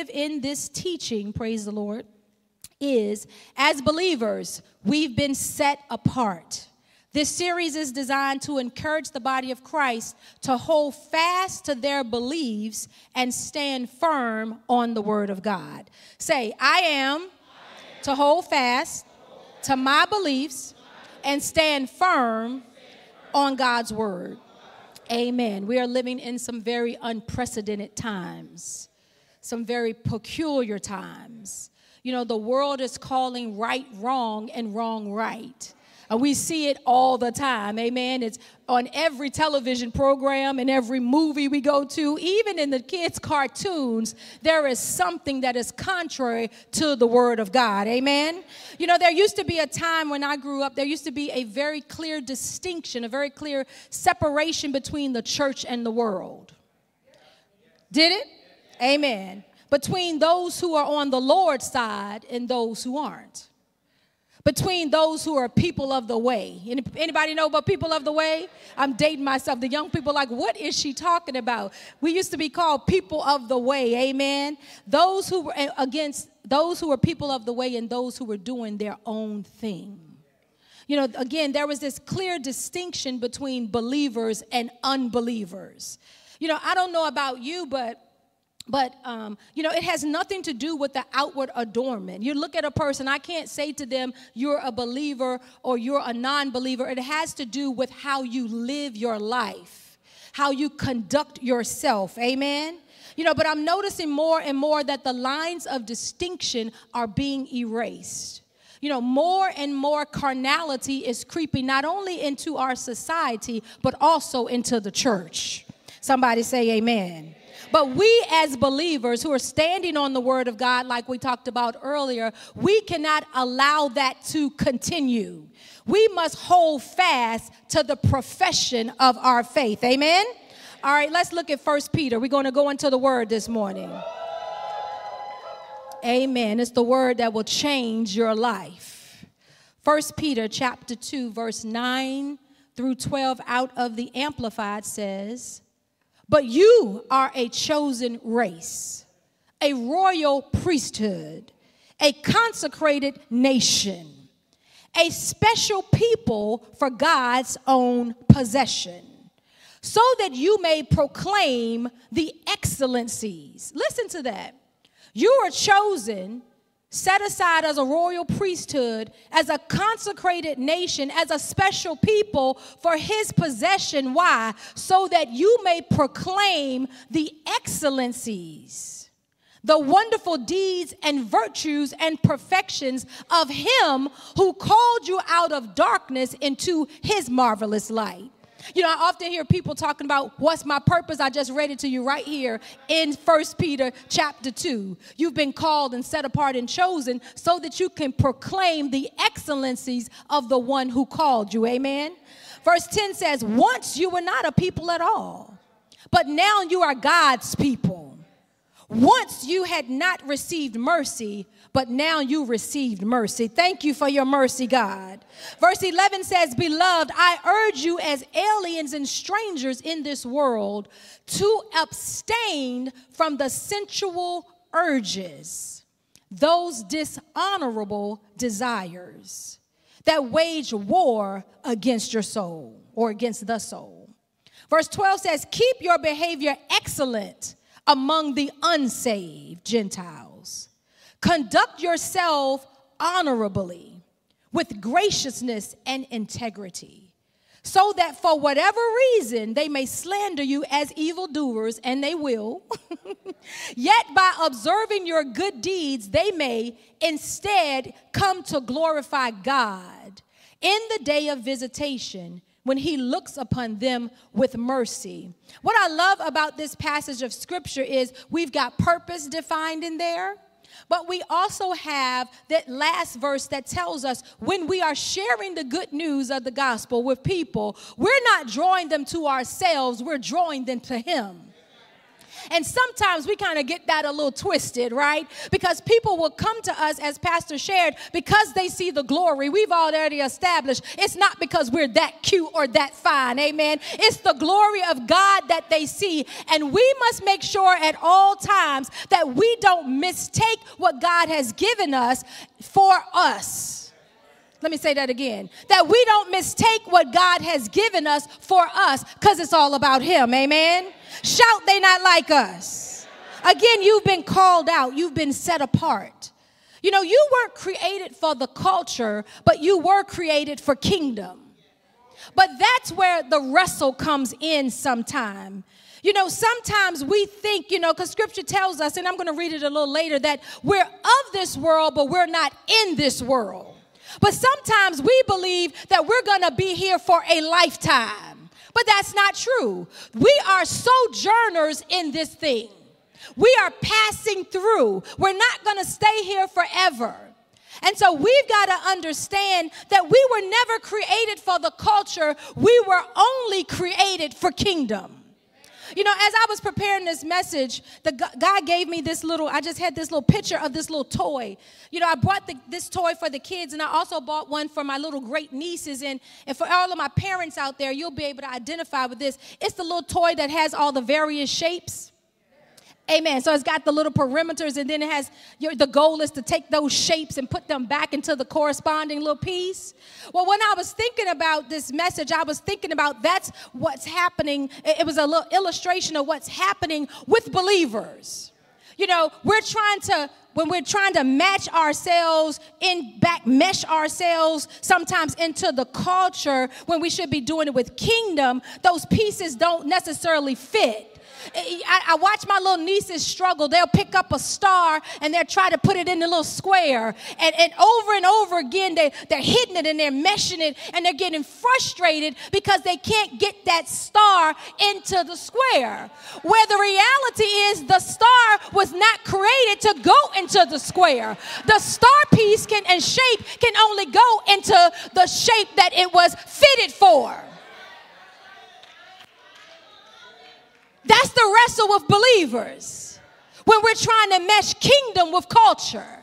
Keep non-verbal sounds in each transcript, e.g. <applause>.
Objective in this teaching, praise the Lord, is as believers, we've been set apart. This series is designed to encourage the body of Christ to hold fast to their beliefs and stand firm on the word of God. Say, I am to hold fast to my beliefs and stand firm on God's word. Amen. We are living in some very unprecedented times, some very peculiar times. You know, the world is calling right wrong and wrong right. And we see it all the time. Amen. It's on every television program and every movie we go to, even in the kids' cartoons, there is something that is contrary to the Word of God. Amen. You know, there used to be a time when I grew up, there used to be a very clear distinction, a very clear separation between the church and the world. Did it? Amen. Between those who are on the Lord's side and those who aren't between those who are people of the way. Anybody know about people of the way? I'm dating myself. The young people like, what is she talking about? We used to be called people of the way. Amen. Those who were eh, against those who were people of the way and those who were doing their own thing. You know, again, there was this clear distinction between believers and unbelievers. You know, I don't know about you, but but um, you know it has nothing to do with the outward adornment. You look at a person i can't say to them you're a believer or you're a non-believer. It has to do with how you live your life how you conduct yourself. Amen? You know but i'm noticing more and more that the lines of distinction are being erased. You know, more and more carnality is creeping not only into our society, but also into the church. Somebody say, Amen. But we, as believers who are standing on the word of God, like we talked about earlier, we cannot allow that to continue. We must hold fast to the profession of our faith. Amen? All right, let's look at First Peter. We're going to go into the word this morning. Amen. It's the word that will change your life. First Peter chapter 2 verse 9 through 12 out of the amplified says, but you are a chosen race, a royal priesthood, a consecrated nation, a special people for God's own possession, so that you may proclaim the excellencies. Listen to that. You are chosen set aside as a royal priesthood, as a consecrated nation, as a special people for his possession. Why? So that you may proclaim the excellencies, the wonderful deeds and virtues and perfections of him who called you out of darkness into his marvelous light. You know, I often hear people talking about what's my purpose. I just read it to you right here in First Peter chapter 2. You've been called and set apart and chosen so that you can proclaim the excellencies of the one who called you. Amen. Verse 10 says, Once you were not a people at all, but now you are God's people. Once you had not received mercy, but now you received mercy. Thank you for your mercy, God. Verse 11 says, Beloved, I urge you as aliens and strangers in this world to abstain from the sensual urges, those dishonorable desires that wage war against your soul or against the soul. Verse 12 says, Keep your behavior excellent among the unsaved Gentiles. Conduct yourself honorably with graciousness and integrity, so that for whatever reason they may slander you as evildoers, and they will, <laughs> yet by observing your good deeds, they may instead come to glorify God in the day of visitation when he looks upon them with mercy. What I love about this passage of scripture is we've got purpose defined in there. But we also have that last verse that tells us when we are sharing the good news of the gospel with people, we're not drawing them to ourselves, we're drawing them to Him. And sometimes we kind of get that a little twisted, right? Because people will come to us, as Pastor shared, because they see the glory. We've already established it's not because we're that cute or that fine, amen. It's the glory of God that they see. And we must make sure at all times that we don't mistake what God has given us for us. Let me say that again. That we don't mistake what God has given us for us because it's all about Him. Amen. Shout, they not like us. Again, you've been called out, you've been set apart. You know, you weren't created for the culture, but you were created for kingdom. But that's where the wrestle comes in sometime. You know, sometimes we think, you know, because scripture tells us, and I'm going to read it a little later, that we're of this world, but we're not in this world. But sometimes we believe that we're going to be here for a lifetime. But that's not true. We are sojourners in this thing. We are passing through. We're not going to stay here forever. And so we've got to understand that we were never created for the culture, we were only created for kingdom. You know, as I was preparing this message, the God gave me this little, I just had this little picture of this little toy. You know, I bought the, this toy for the kids, and I also bought one for my little great nieces. And, and for all of my parents out there, you'll be able to identify with this. It's the little toy that has all the various shapes. Amen. So it's got the little perimeters, and then it has your, the goal is to take those shapes and put them back into the corresponding little piece. Well, when I was thinking about this message, I was thinking about that's what's happening. It was a little illustration of what's happening with believers. You know, we're trying to when we're trying to match ourselves in back mesh ourselves sometimes into the culture when we should be doing it with kingdom those pieces don't necessarily fit I, I, watch my little nieces struggle. They'll pick up a star and they'll try to put it in the little square. And, and over and over again, they, they're hitting it and they're meshing it and they're getting frustrated because they can't get that star into the square. Where the reality is, the star was not created to go into the square. The star piece can and shape can only go into the shape that it was fitted for. That's the wrestle with believers when we're trying to mesh kingdom with culture.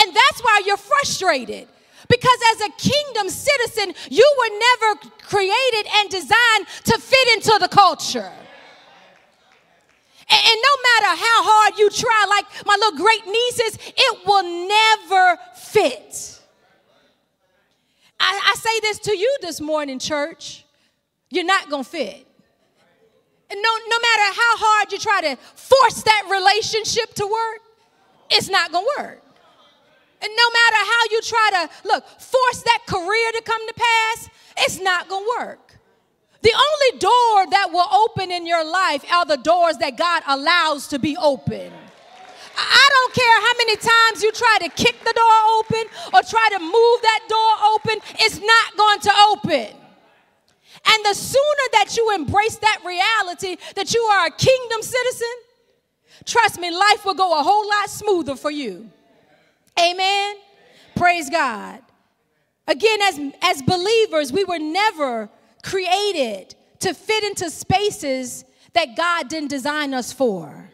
And that's why you're frustrated. Because as a kingdom citizen, you were never created and designed to fit into the culture. And, and, no matter how hard you try, like my little great nieces, it will never fit. I, I say this to you this morning, church. You're not going to fit. No, no matter how hard you try to force that relationship to work, it's not going to work. And no matter how you try to, look, force that career to come to pass, it's not going to work. The only door that will open in your life are the doors that God allows to be open. I don't care how many times you try to kick the door open or try to move that door open, it's not going to open. And the sooner that you embrace that reality that you are a kingdom citizen, trust me, life will go a whole lot smoother for you. Amen. Praise God. Again, as, as believers, we were never created to fit into spaces that God didn't design us for.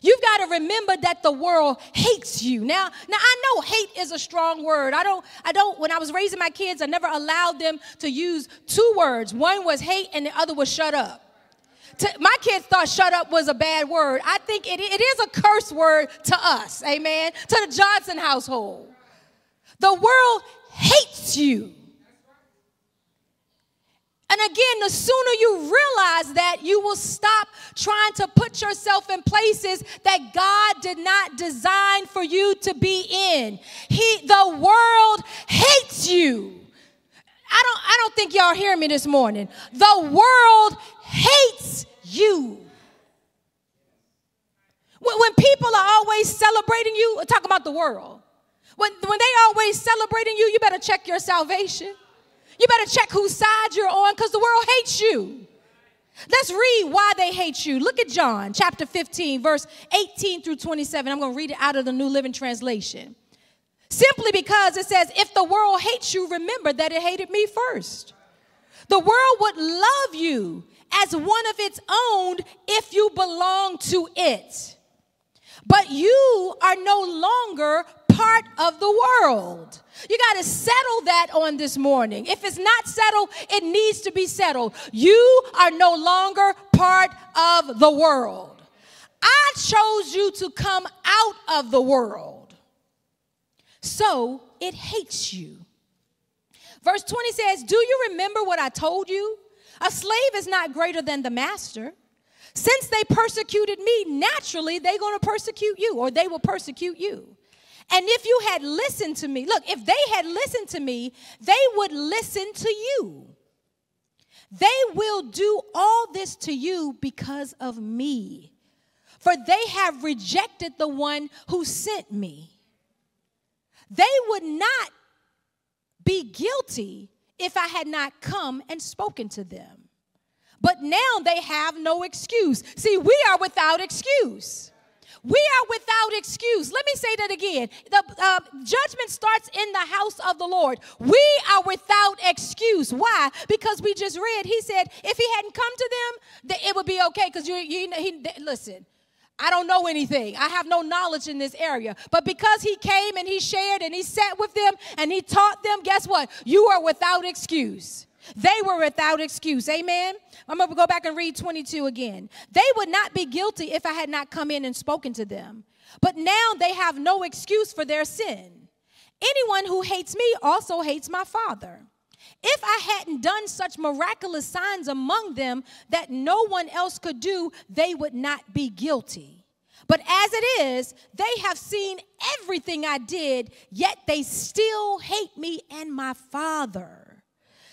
You've got to remember that the world hates you. Now, now I know hate is a strong word. I don't, I don't, when I was raising my kids, I never allowed them to use two words. One was hate and the other was shut up. To, my kids thought shut up was a bad word. I think it, it is a curse word to us, amen, to the Johnson household. The world hates you. And again, the sooner you realize that, you will stop trying to put yourself in places that God did not design for you to be in. He, the world hates you. I don't, I don't think y'all hear me this morning. The world hates you. When, when people are always celebrating you, talk about the world. When, when they always celebrating you, you better check your salvation. You better check whose side you're on because the world hates you. Let's read why they hate you. Look at John chapter 15, verse 18 through 27. I'm going to read it out of the New Living Translation. Simply because it says, If the world hates you, remember that it hated me first. The world would love you as one of its own if you belong to it. But you are no longer part of the world. You got to settle that on this morning. If it's not settled, it needs to be settled. You are no longer part of the world. I chose you to come out of the world. So it hates you. Verse 20 says, Do you remember what I told you? A slave is not greater than the master. Since they persecuted me, naturally they're going to persecute you, or they will persecute you. And if you had listened to me, look, if they had listened to me, they would listen to you. They will do all this to you because of me. For they have rejected the one who sent me. They would not be guilty if I had not come and spoken to them. But now they have no excuse. See, we are without excuse. We are without excuse. Say that again. The uh, judgment starts in the house of the Lord. We are without excuse. Why? Because we just read, he said, if he hadn't come to them, that it would be okay. Because you, you he, listen, I don't know anything. I have no knowledge in this area. But because he came and he shared and he sat with them and he taught them, guess what? You are without excuse. They were without excuse. Amen. I'm going to go back and read 22 again. They would not be guilty if I had not come in and spoken to them. But now they have no excuse for their sin. Anyone who hates me also hates my Father. If I hadn't done such miraculous signs among them that no one else could do, they would not be guilty. But as it is, they have seen everything I did, yet they still hate me and my Father.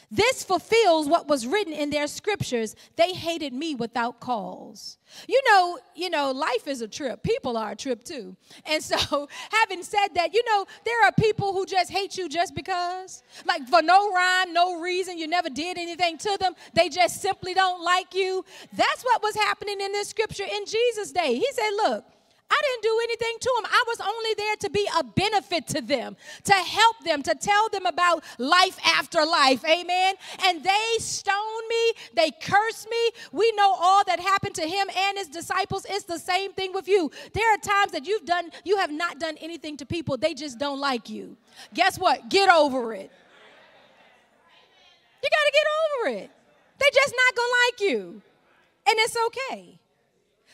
This fulfills what was written in their scriptures. They hated me without cause. You know, you know, life is a trip. People are a trip too. And so, <laughs> having said that, you know, there are people who just hate you just because. Like for no rhyme, no reason, you never did anything to them. They just simply don't like you. That's what was happening in this scripture in Jesus' day. He said, "Look, I didn't do anything to them. I was only there to be a benefit to them, to help them, to tell them about life after life. Amen. And they stoned me, they cursed me. We know all that happened to him and his disciples. It's the same thing with you. There are times that you've done, you have not done anything to people, they just don't like you. Guess what? Get over it. You got to get over it. They're just not going to like you. And it's okay.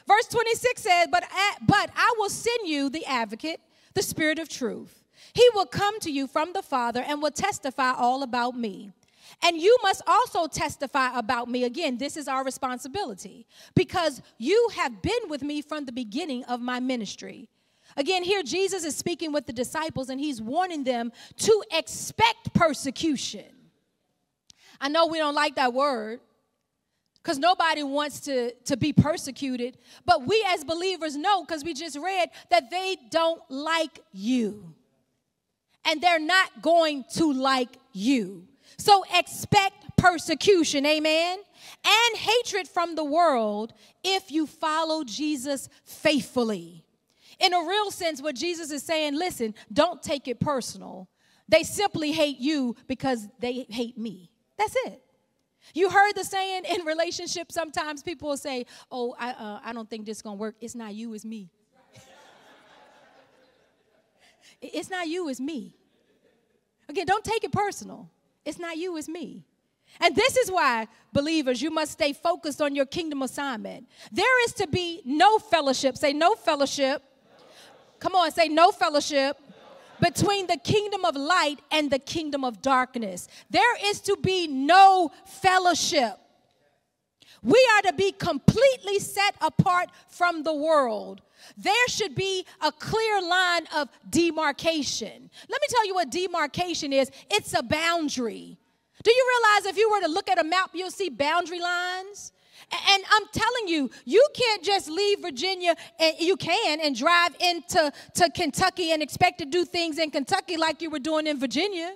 Verse 26 says, but, eh, but I will send you the advocate, the spirit of truth. He will come to you from the Father and will testify all about me. And you must also testify about me. Again, this is our responsibility because you have been with me from the beginning of my ministry. Again, here Jesus is speaking with the disciples and he's warning them to expect persecution. I know we don't like that word, because nobody wants to, to be persecuted. But we as believers know, because we just read, that they don't like you. And they're not going to like you. So expect persecution, amen? And hatred from the world if you follow Jesus faithfully. In a real sense, what Jesus is saying, listen, don't take it personal. They simply hate you because they hate me. That's it. You heard the saying in relationships, sometimes people will say, Oh, I, uh, I don't think this is going to work. It's not you, it's me. it's not you, it's me. Again, don't take it personal. It's not you, it's me. And this is why, believers, you must stay focused on your kingdom assignment. There is to be no fellowship. Say, no fellowship. Come on, say, no fellowship between the kingdom of light and the kingdom of darkness. There is to be no fellowship. We are to be completely set apart from the world. There should be a clear line of demarcation. Let me tell you what demarcation is it's a boundary. Do you realize if you were to look at a map, you'll see boundary lines? And I'm telling you, you can't just leave Virginia and you can and drive into to Kentucky and expect to do things in Kentucky like you were doing in Virginia.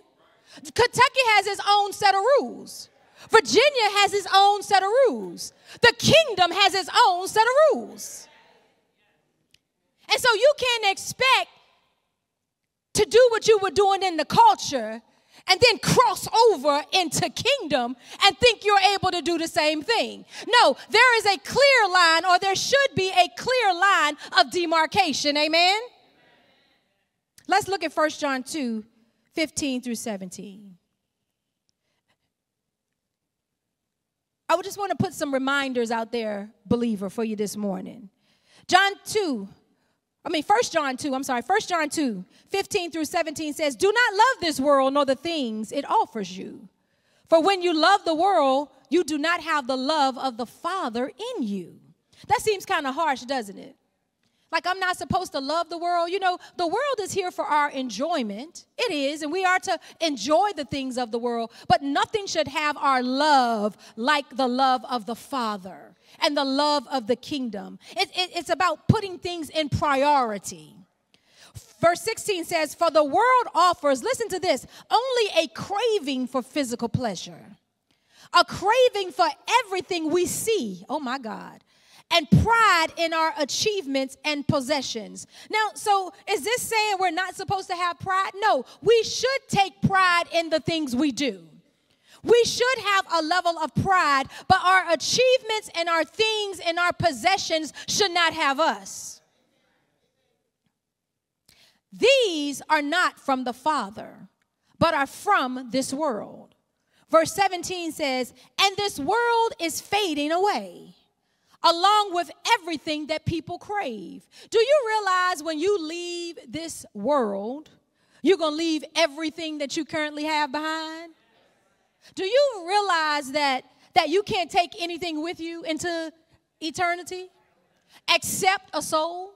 Kentucky has its own set of rules. Virginia has its own set of rules. The kingdom has its own set of rules. And so you can't expect to do what you were doing in the culture and then cross over into kingdom and think you're able to do the same thing. No, there is a clear line, or there should be a clear line of demarcation. Amen? Let's look at 1 John 2 15 through 17. I would just want to put some reminders out there, believer, for you this morning. John 2, I mean, 1 John 2, I'm sorry, 1 John 2, 15 through 17 says, Do not love this world nor the things it offers you. For when you love the world, you do not have the love of the Father in you. That seems kind of harsh, doesn't it? Like I'm not supposed to love the world. You know, the world is here for our enjoyment. It is, and we are to enjoy the things of the world, but nothing should have our love like the love of the Father and the love of the kingdom. It, it, it's about putting things in priority. Verse 16 says, For the world offers, listen to this, only a craving for physical pleasure, a craving for everything we see. Oh my God and pride in our achievements and possessions. Now, so is this saying we're not supposed to have pride? No, we should take pride in the things we do. We should have a level of pride, but our achievements and our things and our possessions should not have us. These are not from the Father, but are from this world. Verse 17 says, And this world is fading away along with everything that people crave. Do you realize when you leave this world, you're going to leave everything that you currently have behind? Do you realize that that you can't take anything with you into eternity except a soul?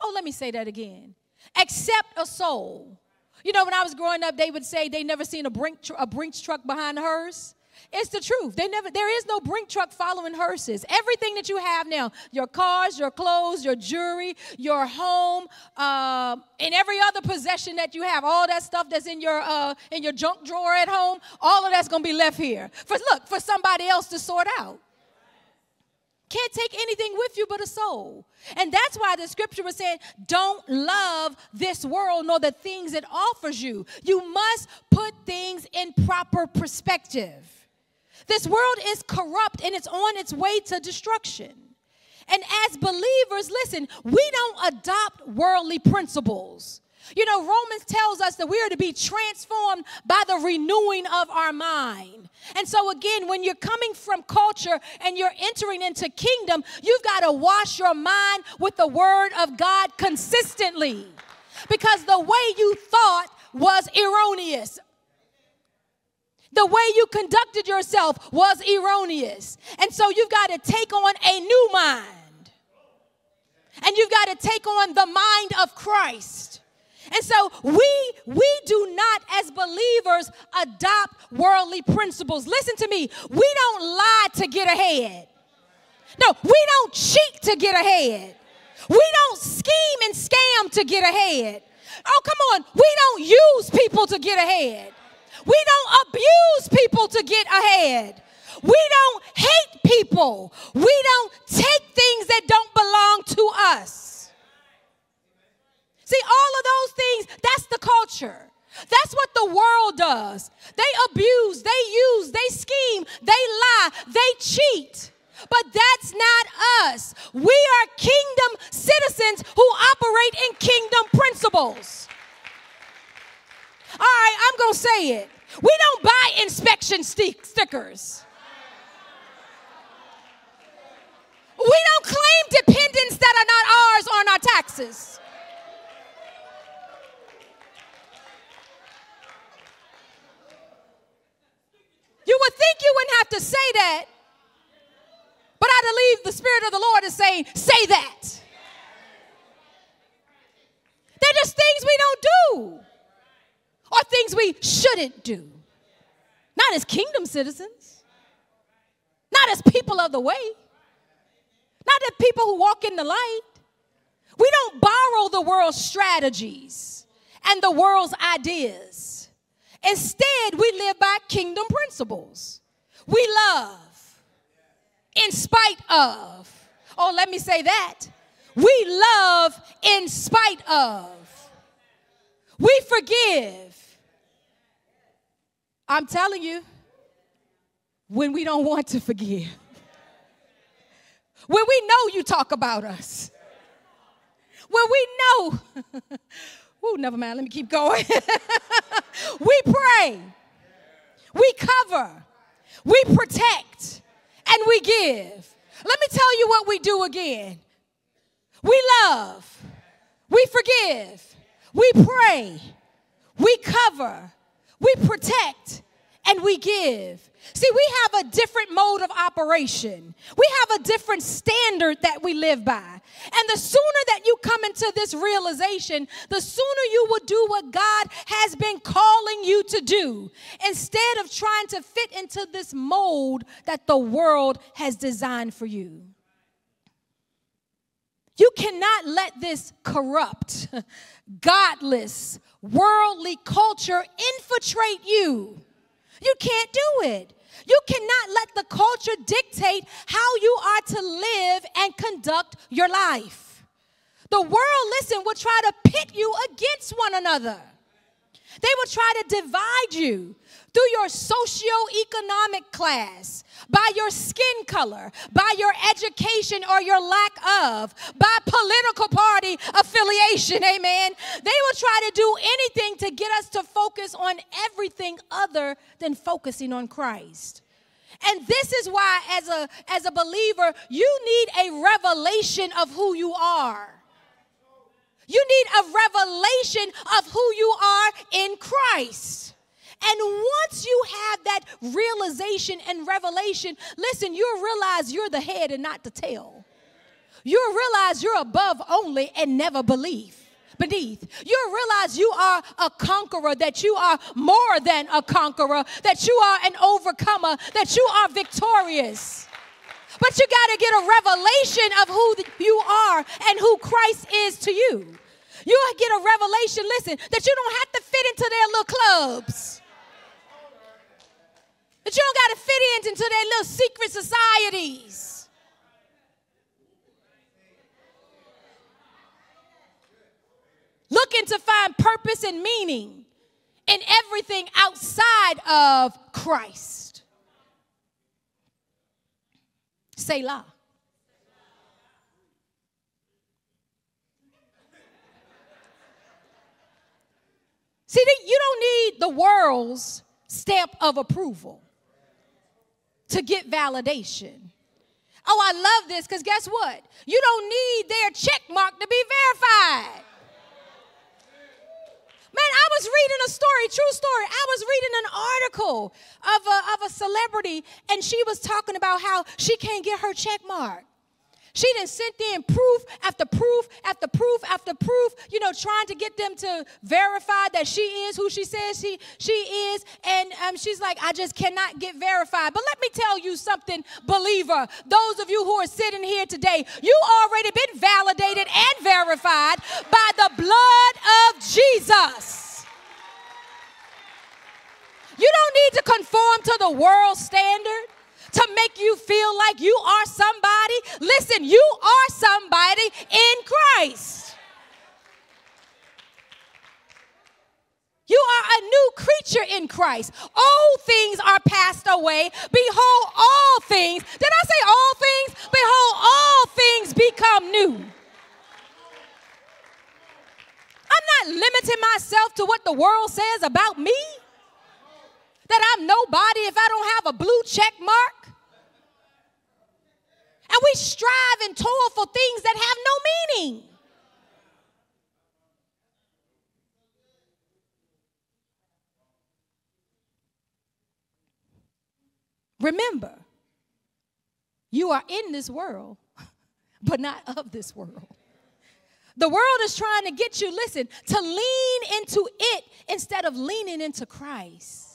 Oh, let me say that again. Except a soul. You know, when I was growing up, they would say they never seen a Brink tr- a truck behind a hearse. It's the truth. They never there is no brink truck following hearses. Everything that you have now, your cars, your clothes, your jewelry, your home, uh, and every other possession that you have, all that stuff that's in your uh, in your junk drawer at home, all of that's gonna be left here. For look, for somebody else to sort out. Can't take anything with you but a soul. And that's why the scripture was saying, don't love this world nor the things it offers you. You must put things in proper perspective. This world is corrupt and it's on its way to destruction. And as believers, listen, we don't adopt worldly principles. You know, Romans tells us that we are to be transformed by the renewing of our mind. And so, again, when you're coming from culture and you're entering into kingdom, you've got to wash your mind with the word of God consistently. Because the way you thought was erroneous. The way you conducted yourself was erroneous. And so you've got to take on a new mind. And you've got to take on the mind of Christ. And so we we do not as believers adopt worldly principles. Listen to me. We don't lie to get ahead. No, we don't cheat to get ahead. We don't scheme and scam to get ahead. Oh, come on. We don't use people to get ahead. We don't abuse people to get ahead. We don't hate people. We don't take things that don't belong to us. See, all of those things, that's the culture. That's what the world does. They abuse, they use, they scheme, they lie, they cheat. But that's not us. We are kingdom citizens who operate in kingdom principles. All right, I'm going to say it. We don't buy inspection stick- stickers. We don't claim dependents that are not ours on our taxes. You would think you wouldn't have to say that, but I believe the Spirit of the Lord is saying, say that. They're just things we don't do or things we shouldn't do. Not as kingdom citizens, not as people of the way, not as people who walk in the light. We don't borrow the world's strategies and the world's ideas. Instead, we live by kingdom principles. We love in spite of. Oh, let me say that. We love in spite of. We forgive I'm telling you, when we don't want to forgive, when we know you talk about us, when we know, <laughs> oh, never mind, let me keep going. <laughs> we pray, we cover, we protect, and we give. Let me tell you what we do again. We love, we forgive, we pray, we cover, we protect, and we give. See, we have a different mode of operation. We have a different standard that we live by. And the sooner that you come into this realization, the sooner you will do what God has been calling you to do instead of trying to fit into this mold that the world has designed for you. You cannot let this corrupt, <laughs> godless, worldly culture infiltrate you. You can't do it. You cannot let the culture dictate how you are to live and conduct your life. The world, listen, will try to pit you against one another. They will try to divide you through your socio-economic class, by your skin color, by your education or your lack of, by political party affiliation, amen. They will try to do anything to get us to focus on everything other than focusing on Christ. And this is why as a as a believer, you need a revelation of who you are. You need a revelation of who you are in Christ. And once you have that realization and revelation, listen, you'll realize you're the head and not the tail. You'll realize you're above only and never believe beneath. You'll realize you are a conqueror, that you are more than a conqueror, that you are an overcomer, that you are victorious. But you got to get a revelation of who you are and who Christ is to you. You get a revelation, listen, that you don't have to fit into their little clubs. That you don't got to fit into their little secret societies. Looking to find purpose and meaning in everything outside of Christ. Selah. See, you don't need the world's stamp of approval to get validation. Oh, I love this because guess what? You don't need their check mark to be verified. Man, I was reading a story, true story. I was reading an article of a, of a celebrity, and she was talking about how she can't get her check mark. She sit there and proof after proof after proof after proof, you know, trying to get them to verify that she is who she says she, she is. And um, she's like, I just cannot get verified. But let me tell you something, believer. Those of you who are sitting here today, you already been validated and verified by the blood of Jesus. You don't need to conform to the world standard to make you feel like you are somebody. Listen, you are somebody in Christ. You are a new creature in Christ. All things are passed away. Behold, all things. Did I say all things? Behold, all things become new. I'm not limiting myself to what the world says about me. That I'm nobody if I don't have a blue check mark. And we strive and toil for things that have no meaning. Remember, you are in this world, <laughs> but not of this world. The world is trying to get you, listen, to lean into it instead of leaning into Christ.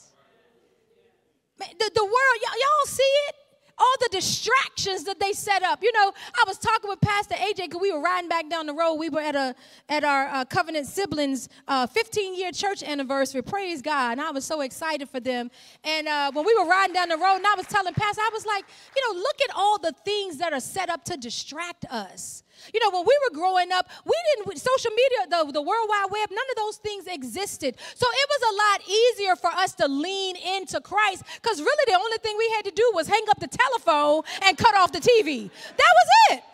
The, the world, y'all, y'all see it? all the distractions that they set up. You know, I was talking with Pastor AJ because we were riding back down the road. We were at a at our uh, Covenant siblings' uh, 15 year church anniversary. Praise God! And I was so excited for them. And uh, when we were riding down the road, and I was telling Pastor, I was like, you know, look at all the things that are set up to distract us. You know, when we were growing up, we didn't, social media, the, the World Wide Web, none of those things existed. So it was a lot easier for us to lean into Christ because really the only thing we had to do was hang up the telephone and cut off the TV. That was it.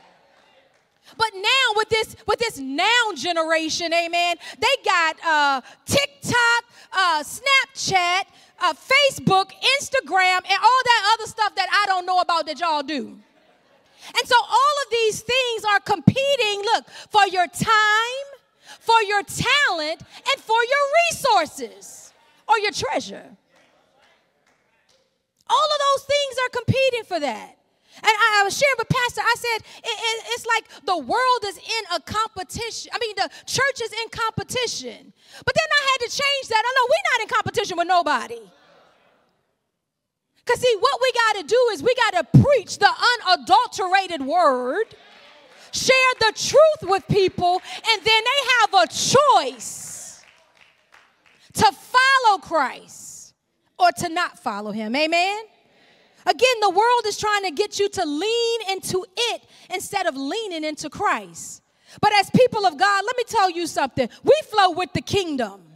But now with this with this now generation, amen, they got uh, TikTok, uh, Snapchat, uh, Facebook, Instagram, and all that other stuff that I don't know about that y'all do. And so all of these things are competing, look, for your time, for your talent, and for your resources or your treasure. All of those things are competing for that. And I, I was sharing with Pastor, I said, it, it, it's like the world is in a competition. I mean, the church is in competition. But then I had to change that. I know we're not in competition with nobody. Because, see, what we got to do is we got to preach the unadulterated word, share the truth with people, and then they have a choice to follow Christ or to not follow him. Amen? Again, the world is trying to get you to lean into it instead of leaning into Christ. But as people of God, let me tell you something. We flow with the kingdom.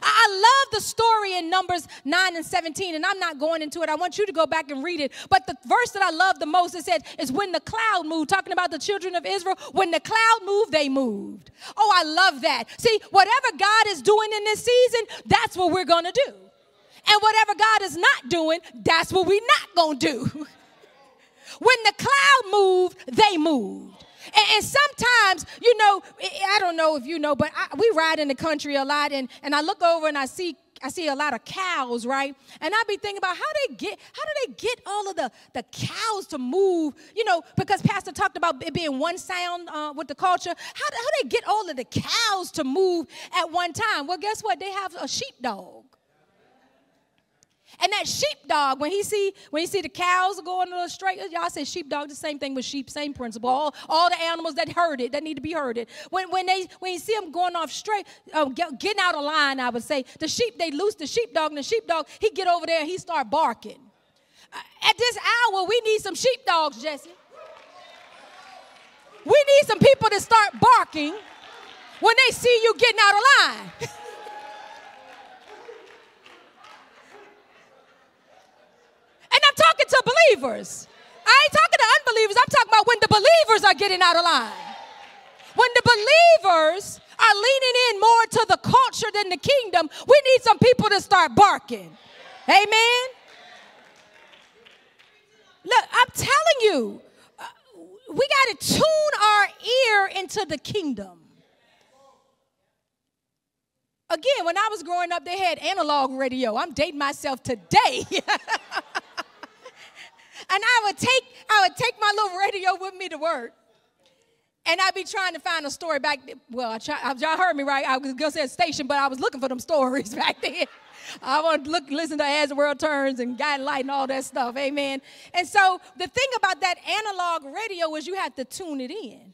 I love the story in Numbers 9 and 17, and I'm not going into it. I want you to go back and read it. But the verse that I love the most, it said, is when the cloud moved, talking about the children of Israel. When the cloud moved, they moved. Oh, I love that. See, whatever God is doing in this season, that's what we're going to do. And whatever God is not doing, that's what we're not going to do. <laughs> when the cloud moved, they moved. And, and, sometimes, you know, I don't know if you know, but I, we ride in the country a lot, and, and I look over and I see I see a lot of cows, right? And I be thinking about how they get, how do they get all of the, the cows to move? You know, because Pastor talked about it being one sound uh, with the culture. How do, how do they get all of the cows to move at one time? Well, guess what? They have a sheepdog. That sheepdog, when he see when he see the cows going a little straight, y'all say sheepdog, the same thing with sheep, same principle. All, all the animals that heard it, that need to be herded. When when they when you see them going off straight, uh, get, getting out of line, I would say the sheep they loose the sheepdog, and the sheepdog he get over there and he start barking. Uh, at this hour, we need some sheepdogs, Jesse. We need some people to start barking when they see you getting out of line. <laughs> I'm talking to believers. I ain't talking to unbelievers. I'm talking about when the believers are getting out of line. When the believers are leaning in more to the culture than the kingdom, we need some people to start barking. Amen. Look, I'm telling you, uh, we got to tune our ear into the kingdom. Again, when I was growing up, they had analog radio. I'm dating myself today. <laughs> And I would take, I would take my little radio with me to work. And I'd be trying to find a story back then. Well, I try, y'all heard me right. I was going to say station, but I was looking for them <laughs> stories back then. I want to look, listen to As the World Turns and Guiding Light and all that stuff. Amen. And so the thing about that analog radio is you had to tune it in.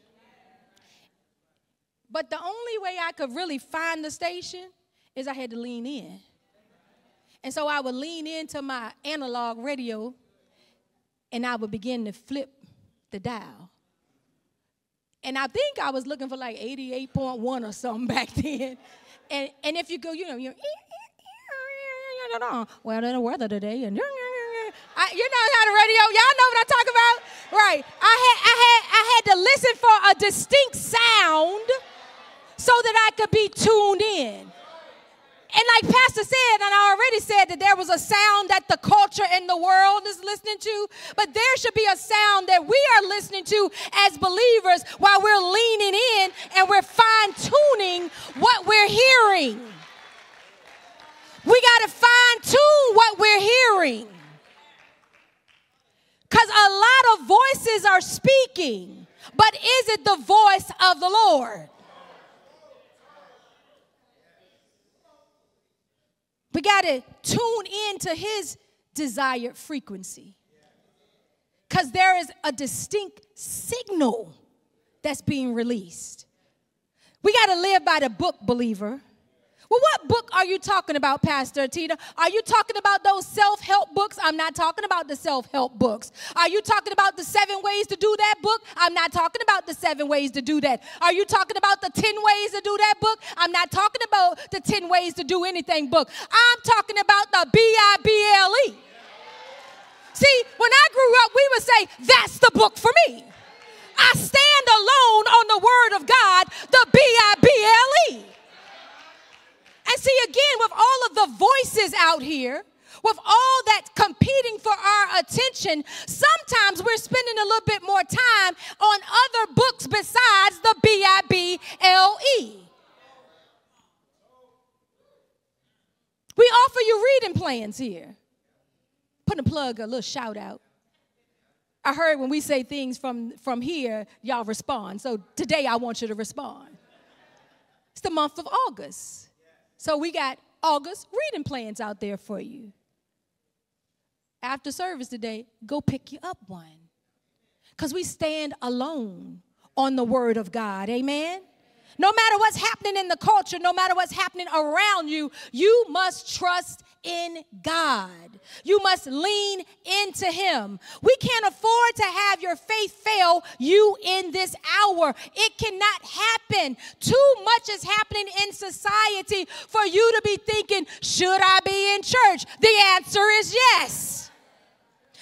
But the only way I could really find the station is I had to lean in. And so I would lean into my analog radio and I would begin to flip the dial. And I think I was looking for like 88.1 or something <laughs> back then. And, and if you go, you know, you're, well, the weather today, and I, you know how the radio, y'all know what I'm talking about? Right. I had, I, had, I had to listen for a distinct sound so that I could be tuned in. And like Pastor said, and I already said that there was a sound that the culture and the world is listening to, but there should be a sound that we are listening to as believers while we're leaning in and we're fine tuning what we're hearing. We got to fine tune what we're hearing. Because a lot of voices are speaking, but is it the voice of the Lord? We got to tune in to his desired frequency. Because there is a distinct signal that's being released. We got to live by the book, believer. Well, what book are you talking about, Pastor Atina? Are you talking about those self help books? I'm not talking about the self help books. Are you talking about the seven ways to do that book? I'm not talking about the seven ways to do that. Are you talking about the 10 ways to do that book? I'm not talking about the 10 ways to do anything book. I'm talking about the B I B L E. See, when I grew up, we would say, that's the book for me. I stand alone on the word of God, the B I B L E. And see, again, with all of the voices out here, with all that competing for our attention, sometimes we're spending a little bit more time on other books besides the B I B L E. We offer you reading plans here. Putting a plug, a little shout out. I heard when we say things from, from here, y'all respond. So today I want you to respond. It's the month of August. So we got August reading plans out there for you. After service today, go pick you up one. Because we stand alone on the word of God. Amen. No matter what's happening in the culture, no matter what's happening around you, you must trust in God. You must lean into Him. We can't afford to have your faith fail you in this hour. It cannot happen. Too much is happening in society for you to be thinking, should I be in church? The answer is yes.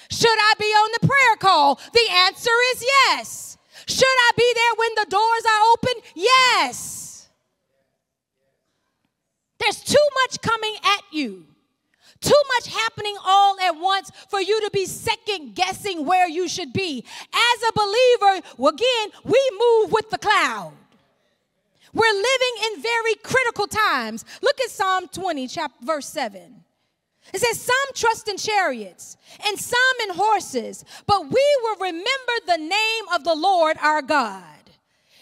Should I be on the prayer call? The answer is yes. Should I be there when the doors are open? Yes. There's too much coming at you. Too much happening all at once for you to be second guessing where you should be. As a believer, again, we move with the cloud. We're living in very critical times. Look at Psalm 20, chapter verse 7. It says, Some trust in chariots and some in horses, but we will remember the name of the Lord our God.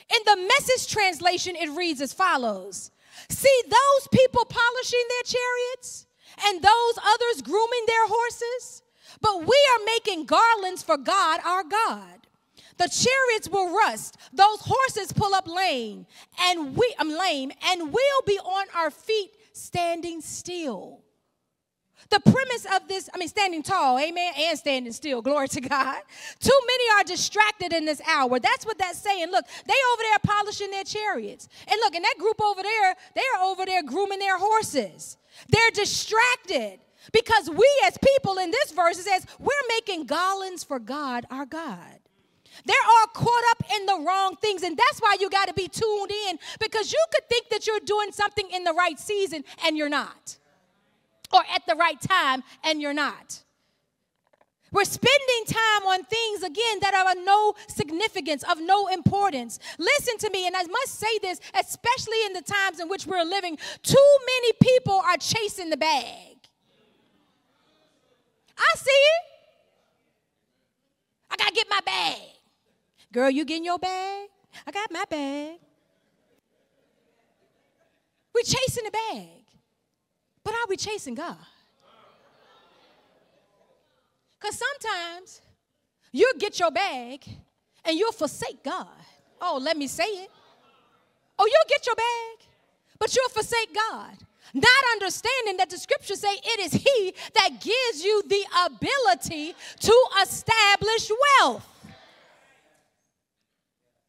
In the message translation, it reads as follows See those people polishing their chariots and those others grooming their horses? But we are making garlands for God our God. The chariots will rust, those horses pull up lame, and we I'm lame, and we'll be on our feet standing still. The premise of this, I mean, standing tall, amen, and standing still, glory to God. Too many are distracted in this hour. That's what that's saying. Look, they over there polishing their chariots. And look, and that group over there, they're over there grooming their horses. They're distracted because we as people in this verse, it says, we're making garlands for God, our God. They're all caught up in the wrong things. And that's why you got to be tuned in because you could think that you're doing something in the right season and you're not or at the right time, and you're not. We're spending time on things, again, that are of no significance, of no importance. Listen to me, and I must say this, especially in the times in which we're living, too many people are chasing the bag. I see it. I got to get my bag. Girl, you getting your bag? I got my bag. We're chasing the bag. But are we chasing God? Because sometimes you'll get your bag and you'll forsake God. Oh, let me say it. Oh, you'll get your bag, but you'll forsake God. Not understanding that the scriptures say it is He that gives you the ability to establish wealth.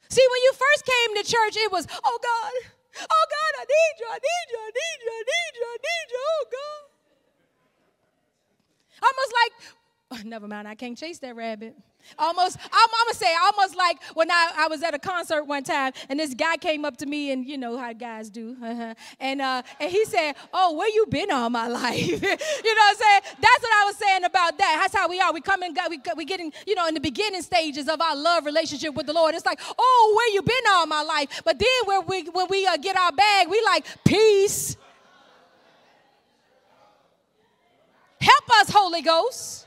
See, when you first came to church, it was, oh God, Oh God, I need you, I need you, I need you, I need you, I need you, oh God. Almost like, oh, <laughs> never mind, I can't chase that rabbit. Almost, I'm, gonna say, almost like when I, I was at a concert one time and this guy came up to me and you know how guys do, and uh, and he said, "Oh, where you been all my <laughs> life?" <laughs> you know what I'm saying? That's what I was saying about that. That's how we are. We come and we we getting you know in the beginning stages of our love relationship with the Lord. It's like, "Oh, where you been all my life?" But then when we when we uh, get our bag, we like peace. Help us, Holy Ghost.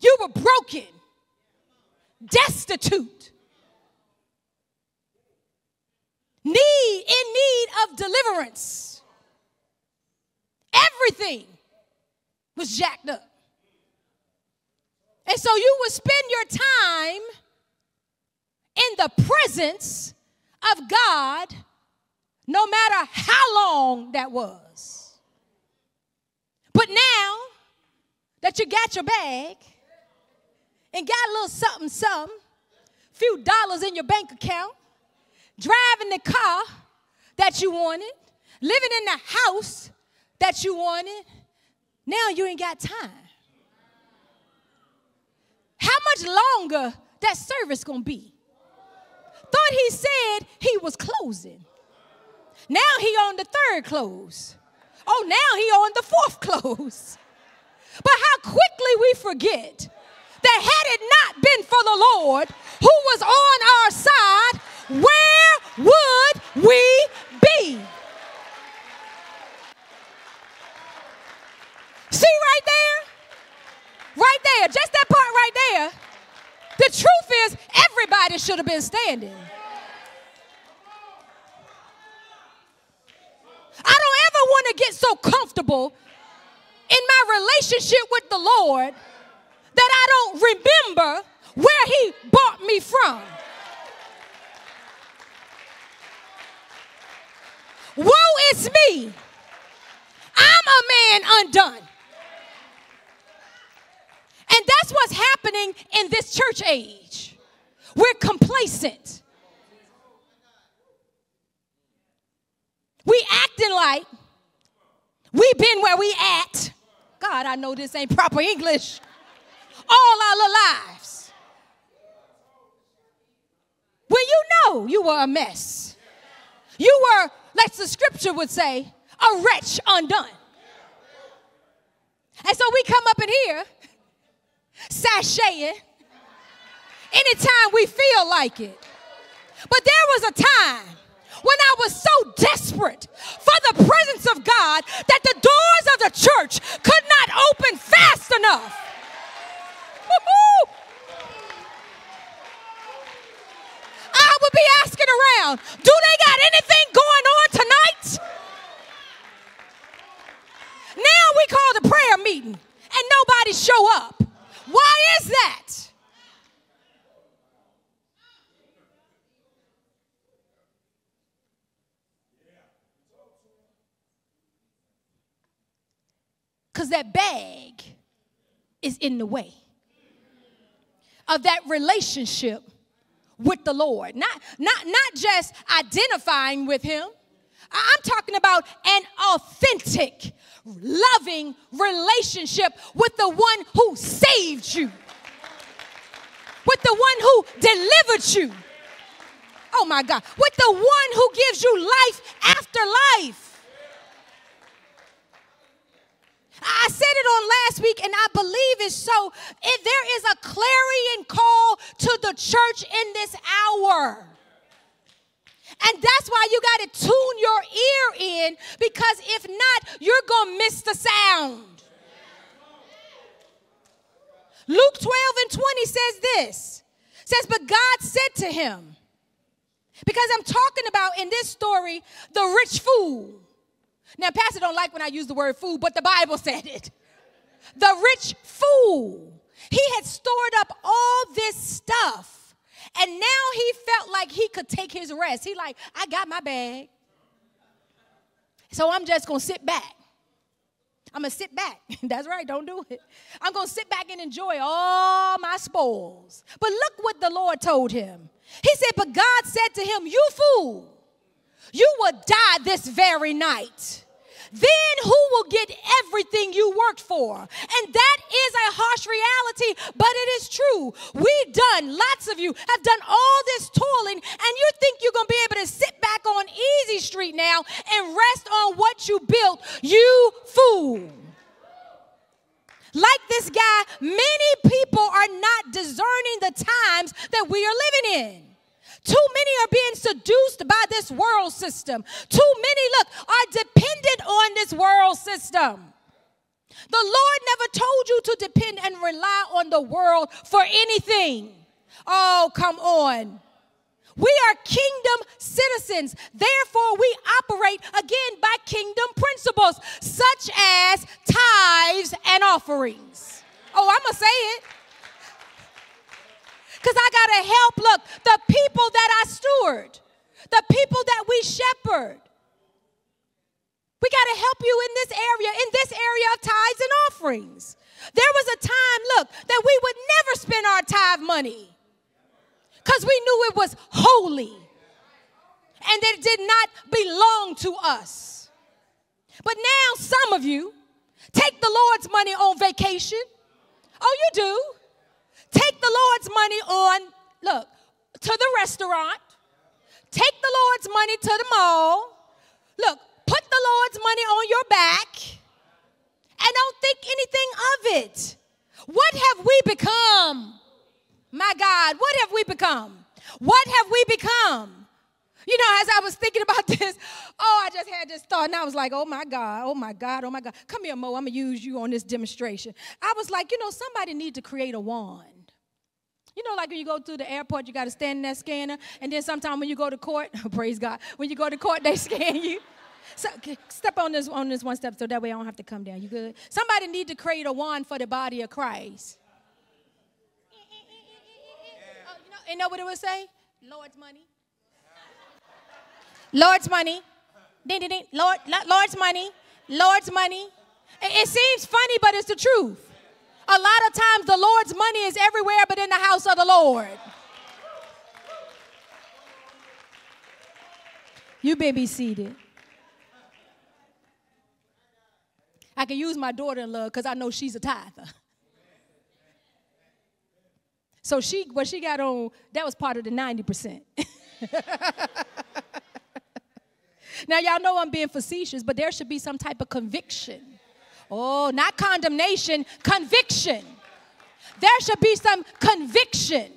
You were broken, destitute, need in need of deliverance. Everything was jacked up. And so you would spend your time in the presence of God no matter how long that was. But now that you got your bag and got a little something, something, few dollars in your bank account, driving the car that you wanted, living in the house that you wanted, now you ain't got time. How much longer that service gonna be? Thought he said he was closing. Now he on the third close. Oh, now he on the fourth <laughs> close. But how quickly we forget that had it not been for the Lord who was on our side, where would we be? See right there? Right there, just that part right there. The truth is, everybody should have been standing. I don't ever want to get so comfortable in my relationship with the Lord I don't remember where He bought me from. Woe is me. I'm a man undone. And that's what's happening in this church age. We're complacent. We acting like we've been where we at. God, I know this ain't proper English. All our lives. When you know you were a mess. You were, like the scripture would say, a wretch undone. And so we come up in here sashaying anytime we feel like it. But there was a time when I was so desperate for the presence of God that the doors of the church could not open fast enough. I would be asking around, do they got anything going on tonight? Now we call the prayer meeting and nobody show up. Why is that? Because that bag is in the way of that relationship with the Lord. Not, not, not just identifying with Him, I'm talking about an authentic, loving relationship with the one who saved you, with the one who delivered you. Oh my God, with the one who gives you life after life. I said it on last week, and I believe it's so. If there is a clarion call to the church in this hour. And that's why you got to tune your ear in because if not, you're going to miss the sound. Luke 12 and 20 says this. Says, but God said to him, because I'm talking about in this story the rich fool. Now, Pastor don't like when I use the word fool, but the Bible <laughs> said it. The rich fool. He had stored up all this stuff and now he felt like he could take his rest. He like, I got my bag. So I'm just going to sit back. I'm going to sit back. <laughs> That's right, don't do it. I'm going to sit back and enjoy all my spoils. But look what the Lord told him. He said, But God said to him, You fool, you will die this very night then who will get everything you worked for? And that is a harsh reality, but it is true. We've done, lots of you have done all this toiling, and you think you're going to be able to sit back on Easy Street now and rest on what you built. You fool. Like this guy, many people are not discerning the times that we are living in. Too many are being seduced by this world system. Too many, look, are dependent on this world system. The Lord never told you to depend and rely on the world for anything. Oh, come on. We are kingdom citizens. Therefore, we operate again by kingdom principles, such as tithes and offerings. Oh, I'm going to say it because I got to help, look, the people that I steward, the people that we shepherd. We got to help you in this area, in this area of tithes and offerings. There was a time, look, that we would never spend our tithe money because we knew it was holy and it did not belong to us. But now, some of you take the Lord's money on vacation. Oh, you do. Take the Lord's money on, look, to the restaurant. Take the Lord's money to the mall. Look, put the Lord's money on your back and don't think anything of it. What have we become? My God, what have we become? What have we become? You know, as I was thinking about <laughs> this, oh, I just had this thought, and I was like, oh my God, oh my God, oh my God. Come here, Mo, I'm gonna use you on this demonstration. I was like, you know, somebody need to create a wand. You know, like when you go to the airport, you got to stand in that scanner, and then sometimes when you go to court, <laughs> praise God, when you go to court, they <laughs> scan you. So step on this on this one step so that way I don't have to come down. You good? Somebody need to create a wand for the body of Christ. Oh, you know, you know what it would say? Lord's money. Lord's money. Ding, ding, ding. Lord, Lord's money. Lord's money. It seems funny, but it's the truth. A lot of times the Lord's money is everywhere but in the house of the Lord. You may be seated. I can use my daughter in law because I know she's a tither. So she, what she got on, that was part of the 90%. <laughs> now, y'all know I'm being facetious, but there should be some type of conviction. Oh, not condemnation, conviction. There should be some conviction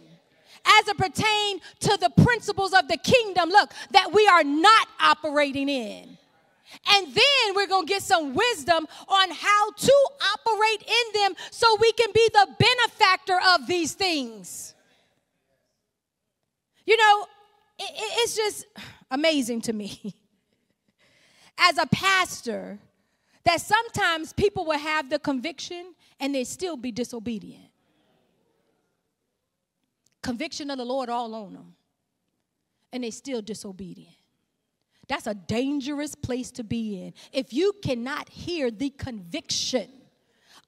as it pertains to the principles of the kingdom, look, that we are not operating in. And then we're going to get some wisdom on how to operate in them so we can be the benefactor of these things. You know, it, it's just amazing to me. <laughs> As a pastor, that sometimes people will have the conviction and they still be disobedient. Conviction of the Lord all on them, and they still disobedient. That's a dangerous place to be in. If you cannot hear the conviction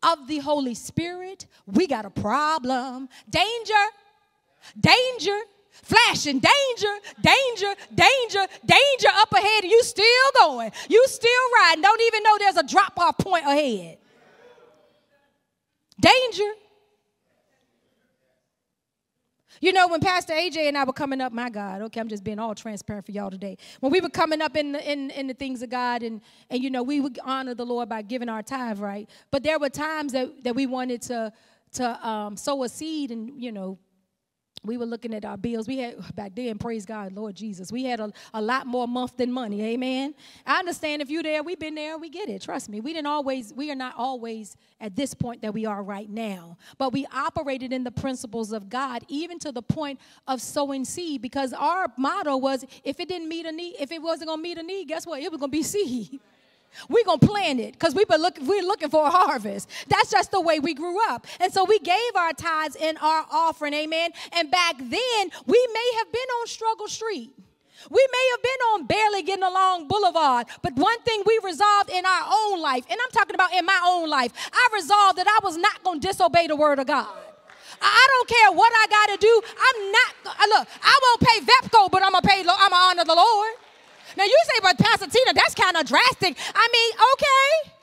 of the Holy Spirit, we got a problem. Danger, danger, flashing danger, danger, danger, danger up ahead, and you still going. You still riding. Don't even know there's a drop off point ahead. Danger. You know, when Pastor AJ and I were coming up, my God, okay, I'm just being all transparent for y'all today. When we were coming up in the, in, in the things of God, and, and, you know, we would honor the Lord by giving our tithe, right? But there were times that, that we wanted to, to um, sow a seed and, you know, we were looking at our bills. We had <sighs> back then, praise God, Lord Jesus. We had a, a lot more month than money. Amen. I understand if you're there, we've been there, we get it. Trust me. We didn't always, we are not always at this point that we are right now. But we operated in the principles of God, even to the point of sowing seed, because our motto was if it didn't meet a need, if it wasn't gonna meet a need, guess what? It was gonna be <laughs> seed. We're gonna plant it because we look, we're looking for a harvest. That's just the way we grew up. And so we gave our tithes in our offering, amen. And back then, we may have been on struggle street. We may have been on barely getting along boulevard, but one thing we resolved in our own life, and I'm talking about in my own life, I resolved that I was not going to disobey the word of God. I don't care what I got to do. I'm not, look, I won't pay VEPCO, but I'm going to pay, I'm going to honor the Lord. Now you say, but Pastor Atina, that's kind of drastic. I mean, okay.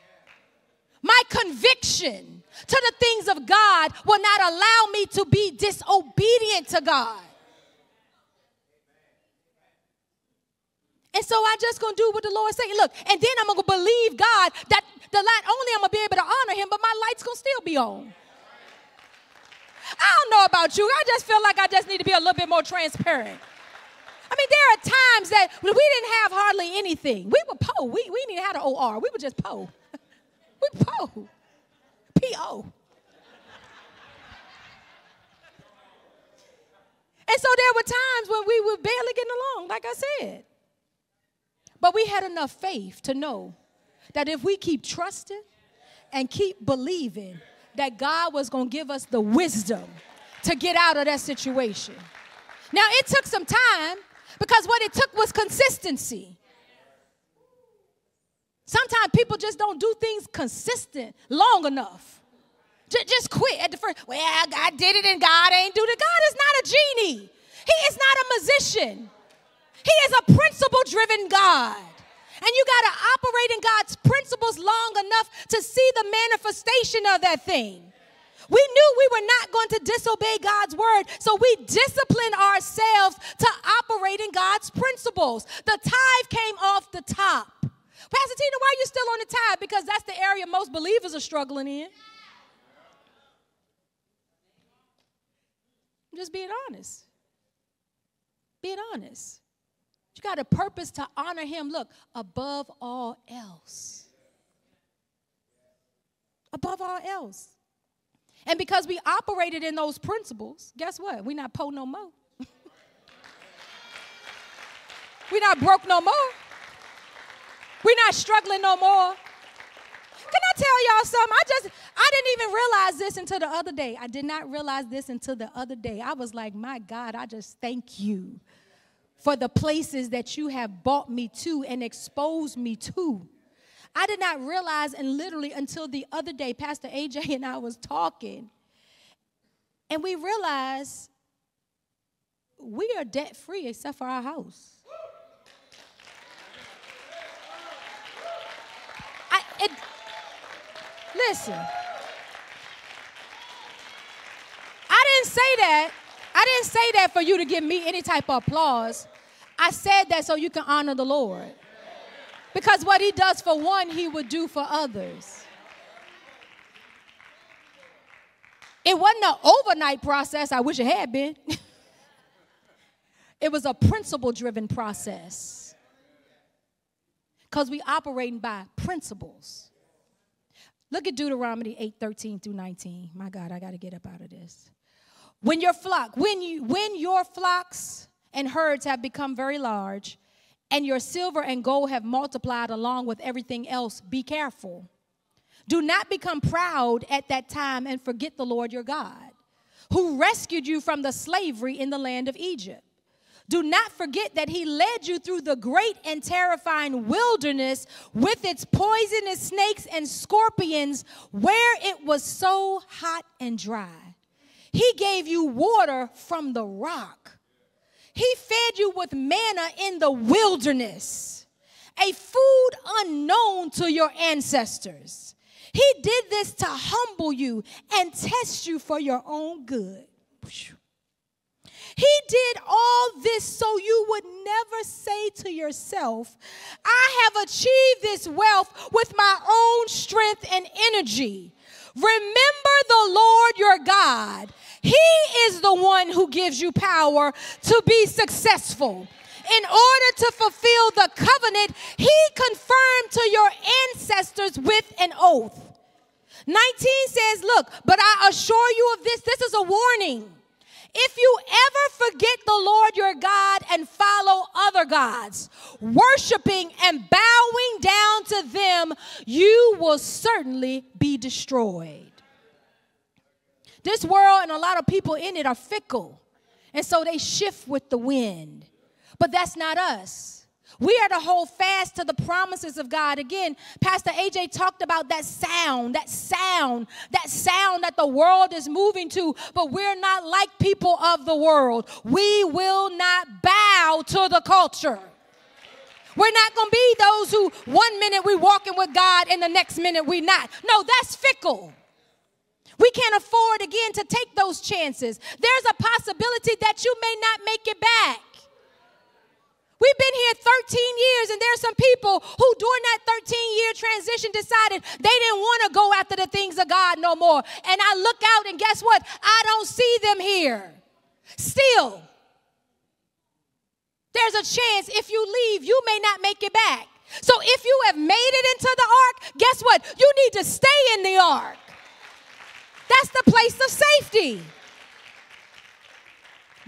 My conviction to the things of God will not allow me to be disobedient to God. And so I just gonna do what the Lord say. Look, and then I'm gonna believe God that the light only I'm gonna be able to honor Him, but my light's gonna still be on. I don't know about you. I just feel like I just need to be a little bit more transparent. I mean, there are times that we didn't have hardly anything. We were poor. We, we didn't have an OR. We were just poor. we poor. P-O. And so there were times when we were barely getting along, like I said. But we had enough faith to know that if we keep trusting and keep believing that God was going to give us the wisdom to get out of that situation. Now, it took some time because what it took was consistency. Sometimes people just don't do things consistent long enough. Just, just quit at the first. Well, I did it and God ain't do it. God is not a genie. He is not a musician. He is a principle driven God. And you got to operate in God's principles long enough to see the manifestation of that thing. We knew we were not going to disobey God's word, so we disciplined ourselves to operate in God's principles. The tithe came off the top. Pastor Atina, why are you still on the tithe? Because that's the area most believers are struggling in. I'm just being honest. Being honest. You got a purpose to honor him, look, above all else. Above all else. And because we operated in those principles, guess what? We're not po no more. <laughs> We're not broke no more. We're not struggling no more. Can I tell y'all something? I just, I didn't even realize this until the other day. I did not realize this until the other day. I was like, my God, I just thank you for the places that you have brought me to and exposed me to. I did not realize, and literally until the other day, Pastor AJ <laughs> and I was talking, and we realized we are debt free except for our house. I, it, listen, I didn't say that. I didn't say that for you to give me any type of applause. I said that so you can honor the Lord. Because what he does for one, he would do for others. It wasn't an overnight process. I wish it had been. <laughs> it was a principle driven process. Because we operating by principles. Look at Deuteronomy 8 13 through 19. My God, I got to get up out of this. When your flock, when you when your flocks and herds have become very large, and your silver and gold have multiplied along with everything else, be careful. Do not become proud at that time and forget the Lord your God, who rescued you from the slavery in the land of Egypt. Do not forget that he led you through the great and terrifying wilderness with its poisonous snakes and scorpions, where it was so hot and dry. He gave you water from the rock he fed you with manna in the wilderness, a food unknown to your ancestors. He did this to humble you and test you for your own good. He did all this so you would never say to yourself, I have achieved this wealth with my own strength and energy. Remember the Lord your God he is the one who gives you power to be successful. In order to fulfill the covenant, he confirmed to your ancestors with an oath. 19 says, Look, but I assure you of this, this is a warning. If you ever forget the Lord your God and follow other gods, worshiping and bowing down to them, you will certainly be destroyed. This world and a lot of people in it are fickle. And so they shift with the wind. But that's not us. We are to hold fast to the promises of God. Again, Pastor AJ talked about that sound, that sound, that sound that the world is moving to, but we're not like people of the world. We will not bow to the culture. We're not going to be those who one minute we're walking with God and the next minute we're not. No, that's fickle. We can't afford again to take those chances. There's a possibility that you may not make it back. We've been here 13 years, and there's some people who, during that 13 year transition, decided they didn't want to go after the things of God no more. And I look out, and guess what? I don't see them here. Still, there's a chance if you leave, you may not make it back. So if you have made it into the ark, guess what? You need to stay in the ark. That's the place of safety.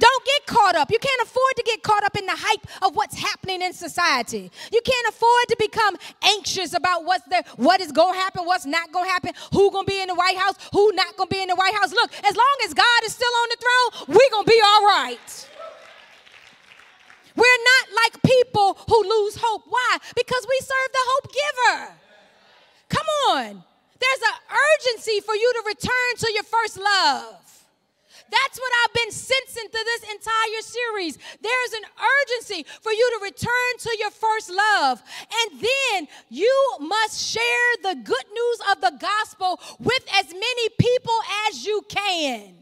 Don't get caught up. You can't afford to get caught up in the hype of what's happening in society. You can't afford to become anxious about what's there, what is going to happen, what's not going to happen, who going to be in the White House, who not going to be in the White House. Look, as long as God is still on the throne, we're going to be all right. We're not like people who lose hope. Why? Because we serve the hope giver. Come on. There's an urgency for you to return to your first love. That's what I've been sensing through this entire series. There's an urgency for you to return to your first love. And then you must share the good news of the gospel with as many people as you can.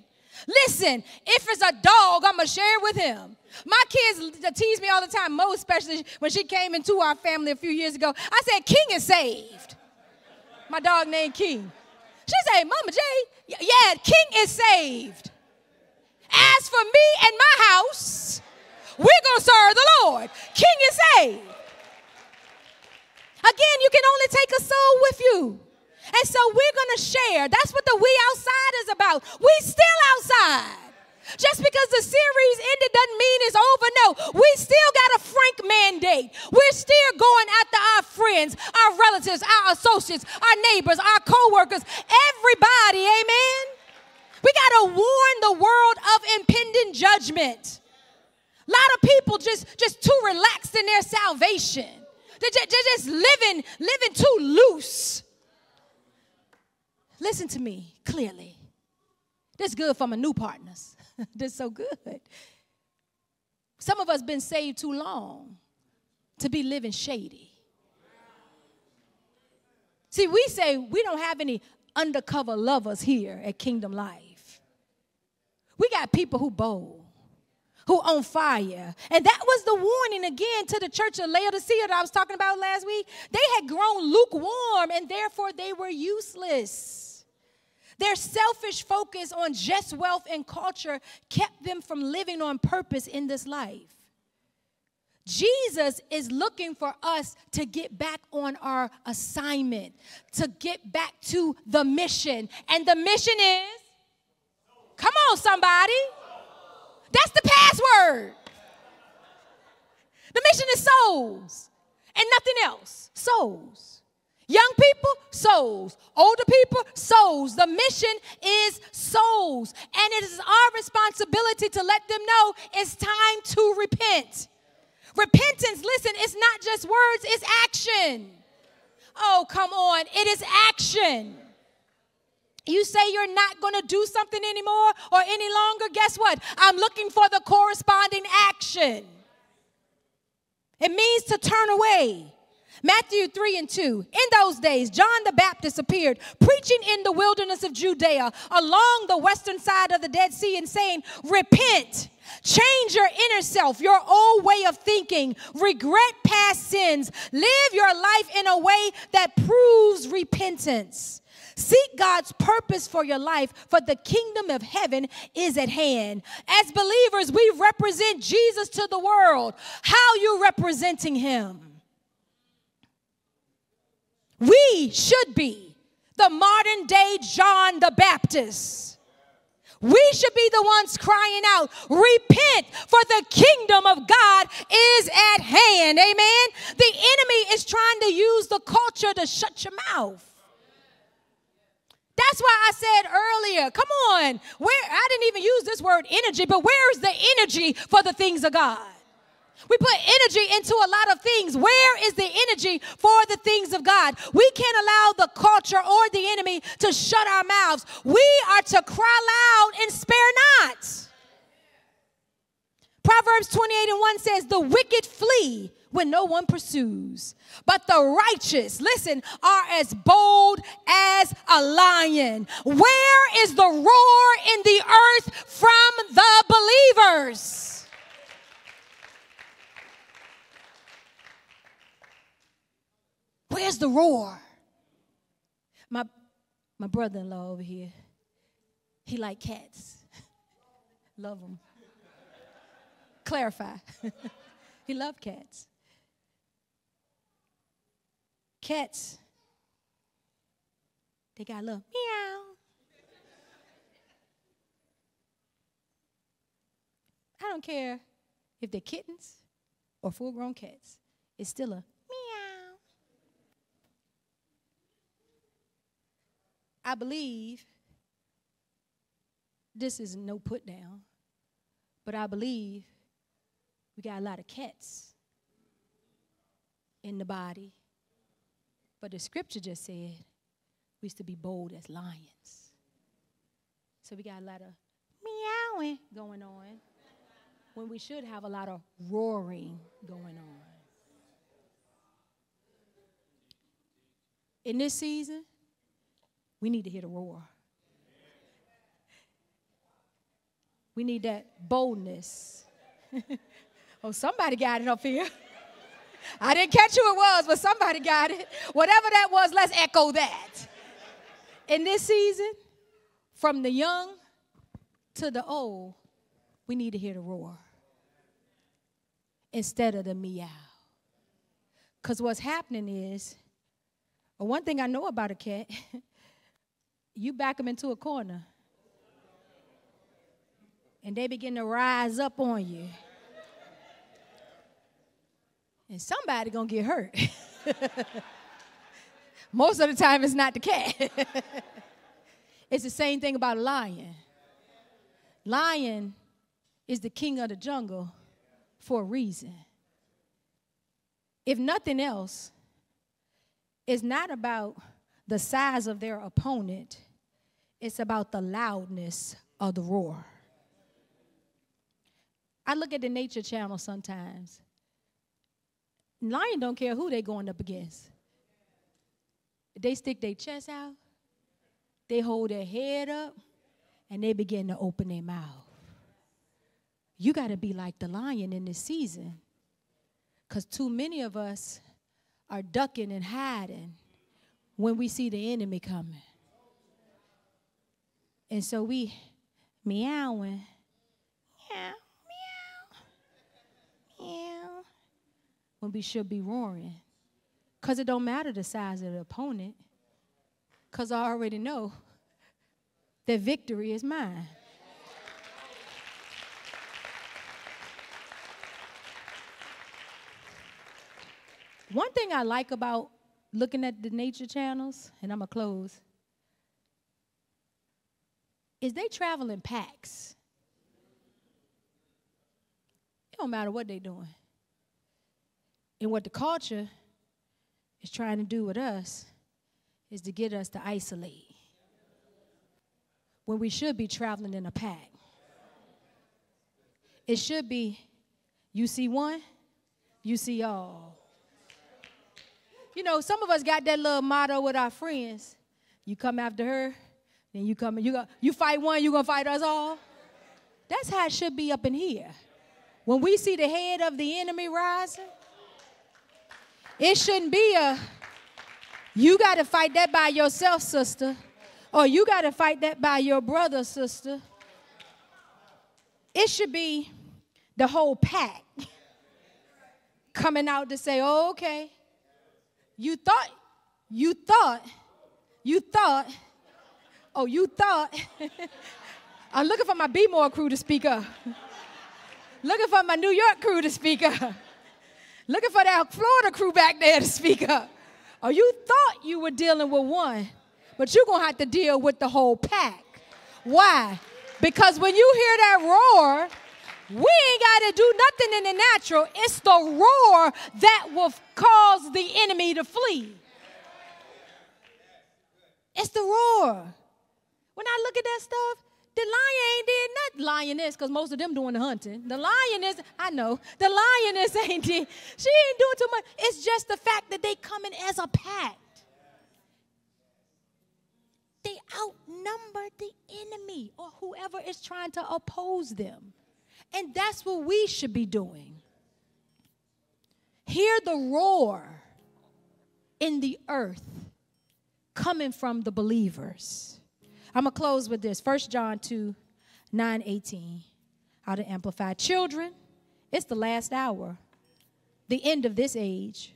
Listen, if it's a dog, I'm going to share it with him. My kids tease me all the time, Mo especially when she came into our family a few years ago. I said, King is saved. My dog named King. She said, Mama J, yeah, King is saved. As for me and my house, we're going to serve the Lord. King is saved. Again, you can only take a soul with you. And so we're going to share. That's what the we outside is about. We still outside. Just because the series ended doesn't mean it's over. No, we still got a frank mandate. We're still going after our friends, our relatives, our associates, our neighbors, our co-workers, everybody. Amen. We got to warn the world of impending judgment. A lot of people just just too relaxed in their salvation. They're just, they're just living living too loose. Listen to me clearly. This good for my new partners. <laughs> this so good. Some of us been saved too long to be living shady. See, we say we don't have any undercover lovers here at Kingdom Life. We got people who bold, who on fire. And that was the warning again to the church of Laodicea that I was talking about last week. They had grown lukewarm and therefore they were useless. Their selfish focus on just wealth and culture kept them from living on purpose in this life. Jesus is looking for us to get back on our assignment, to get back to the mission. And the mission is Come on, somebody. That's the password. The mission is souls and nothing else. Souls. Young people, souls. Older people, souls. The mission is souls. And it is our responsibility to let them know it's time to repent. Repentance, listen, it's not just words, it's action. Oh, come on. It is action you say you're not going to do something anymore or any longer, guess what? I'm looking for the corresponding action. It means to turn away. Matthew 3 and 2. In those days, John the Baptist appeared, preaching in the wilderness of Judea along the western side of the Dead Sea and saying, Repent, change your inner self, your old way of thinking, regret past sins, live your life in a way that proves repentance. Seek God's purpose for your life, for the kingdom of heaven is at hand. As believers, we represent Jesus to the world. How you representing him? We should be the modern day John the Baptist. We should be the ones crying out, Repent, for the kingdom of God is at hand. Amen. The enemy is trying to use the culture to shut your mouth. That's why I said earlier, come on, where I didn't even use this word energy, but where's the energy for the things of God? We put energy into a lot of things. Where is the energy for the things of God? We can't allow the culture or the enemy to shut our mouths. We are to cry loud and spare not. Proverbs 28 and 1 says, The wicked flee when no one pursues. But the righteous, listen, are as bold as a lion. Where is the roar in the earth from the believers? Where's the roar? My, my brother-in-law over here, he like cats. <laughs> Love them. Clarify. <laughs> he loved cats. Cats, they got a little meow. I don't care if they're kittens or full grown cats, it's still a meow. I believe this is no put down, but I believe we got a lot of cats in the body. But the scripture just said we used to be bold as lions. So we got a lot of meowing going on when we should have a lot of roaring going on. In this season, we need to hear the roar. We need that boldness. <laughs> oh, somebody got it up here. I didn't catch who it was, but somebody got it. Whatever that was, let's echo that. In this season, from the young to the old, we need to hear the roar instead of the meow. Because what's happening is, well, one thing I know about a cat, <laughs> you back them into a corner and they begin to rise up on you. And somebody gonna get hurt. <laughs> Most of the time it's not the cat. <laughs> it's the same thing about a lion. Lion is the king of the jungle for a reason. If nothing else, it's not about the size of their opponent, it's about the loudness of the roar. I look at the nature channel sometimes. Lion don't care who they going up against. They stick their chest out, they hold their head up, and they begin to open their mouth. You got to be like the lion in this season. Because too many of us are ducking and hiding when we see the enemy coming. And so we meowing, meow, we should be roaring. Because it don't matter the size of the opponent. Because I already know that victory is mine. One thing I like about looking at the nature channels, and I'm going to close, is they travel in packs. It don't matter what they're doing. And what the culture is trying to do with us is to get us to isolate when we should be traveling in a pack. It should be you see one, you see all. You know, some of us got that little motto with our friends. You come after her, then you come you go, you fight one, you gonna fight us all. That's how it should be up in here. When we see the head of the enemy rising, it shouldn't be a, you got to fight that by yourself, sister, or you got to fight that by your brother, sister. It should be the whole pack coming out to say, oh, okay, you thought, you thought, you thought, oh, you thought. <laughs> I'm looking for my B-more crew to speak up. <laughs> looking for my New York crew to speak up. Looking for that Florida crew back there to speak up. Oh, you thought you were dealing with one, but you're going to have to deal with the whole pack. Why? Because when you hear that roar, we ain't got to do nothing in the natural. It's the roar that will cause the enemy to flee. It's the roar. When I look at that stuff, the lion ain't did nothing. Lioness, because most of them doing the hunting. The lioness, I know. The lioness <laughs> ain't did. She ain't doing too much. It's just the fact that they coming as a pack. They outnumber the enemy or whoever is trying to oppose them. And that's what we should be doing. Hear the roar in the earth coming from the believers. I'm going to close with this 1 John 2 9 18. How to amplify. Children, it's the last hour, the end of this age.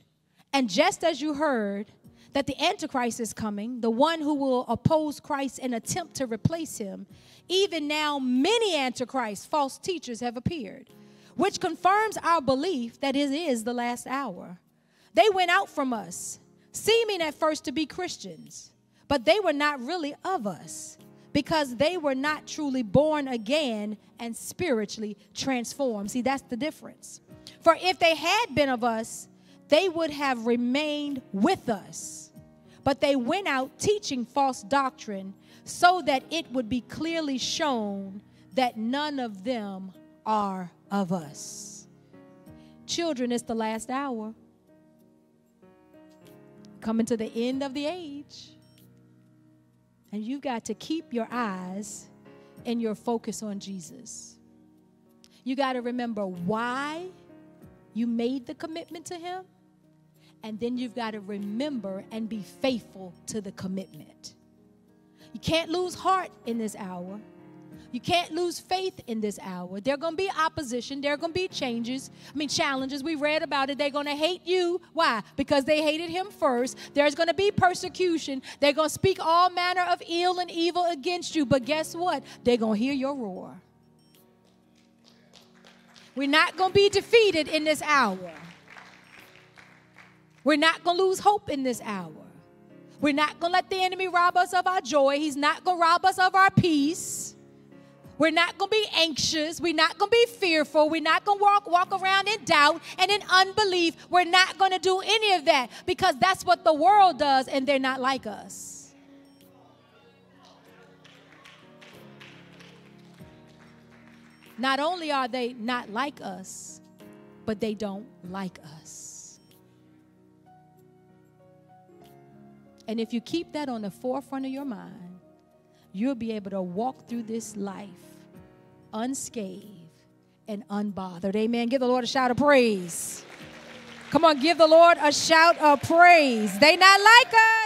And just as you heard that the Antichrist is coming, the one who will oppose Christ and attempt to replace him, even now many Antichrists, false teachers, have appeared, which confirms our belief that it is the last hour. They went out from us, seeming at first to be Christians but they were not really of us because they were not truly born again and spiritually transformed. See, that's the difference. For if they had been of us, they would have remained with us. But they went out teaching false doctrine so that it would be clearly shown that none of them are of us. Children, it's the last hour. Coming to the end of the age. And you've got to keep your eyes and your focus on Jesus. You got to remember why you made the commitment to Him. And then you've got to remember and be faithful to the commitment. You can't lose heart in this hour. You can't lose faith in this hour. There are going to be opposition. There are going to be changes. I mean, challenges. We read about it. They're going to hate you. Why? Because they hated him first. There's going to be persecution. They're going to speak all manner of ill and evil against you. But guess what? They're going to hear your roar. We're not going to be defeated in this hour. We're not going to lose hope in this hour. We're not going to let the enemy rob us of our joy. He's not going to rob us of our peace. We're not going to be anxious. We're not going to be fearful. We're not going to walk, walk around in doubt and in unbelief. We're not going to do any of that because that's what the world does and they're not like us. Not only are they not like us, but they don't like us. And if you keep that on the forefront of your mind, you'll be able to walk through this life unscathed and unbothered. Amen. Give the Lord a shout of praise. Come on, give the Lord a shout of praise. They not like us.